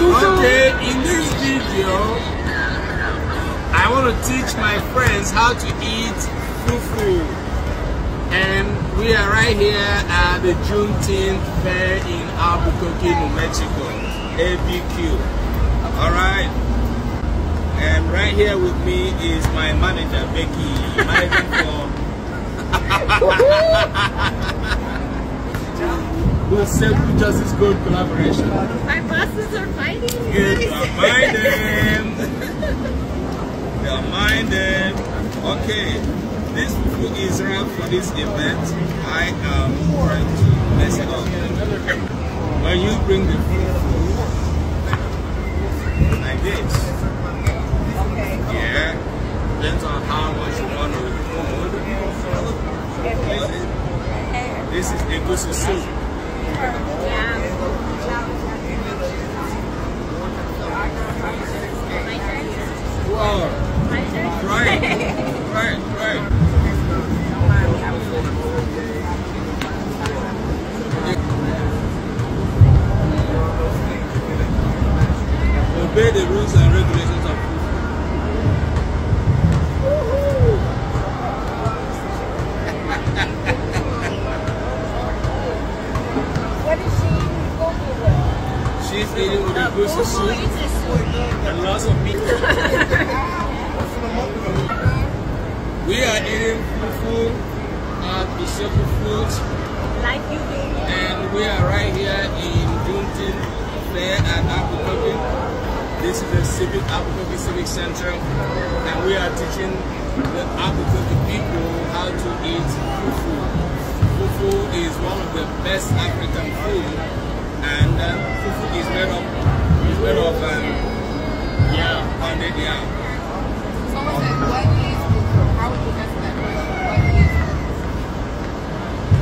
Okay, in this video, I want to teach my friends how to eat fufu. And we are right here at the Juneteenth Fair in Albuquerque, New Mexico, ABQ. Alright? And right here with me is my manager, Becky. The Self Justice Code collaboration. My bosses are fighting. Good, they are minding. they are minding. Okay, this food is wrap for this event. I am trying to mess it up. When you bring the food like this, yeah, depends on how much you want the food. This is egusi soup. Obey the rules and regulations She's eating goosey soup and lots of meat. we are eating fufu at Bishop Foods Like you do. and we are right here in Juneteenth Fair at. This is the Civic Albuquerque Civic Center and we are teaching the Albuquerque people how to eat fufu. Fufu is one of the best African food and uh, fufu is made of is made of um, yam, pounded yam. Someone said, what is fufu? How would you guess that? What is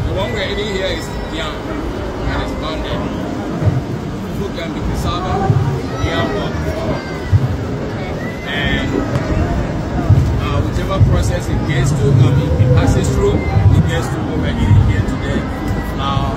The one we're eating here is yam and it's pounded. Fufu can be cassava, yam or. And uh, whichever process it gets to, mean, it passes through, it gets to what we're eating here today. Flour,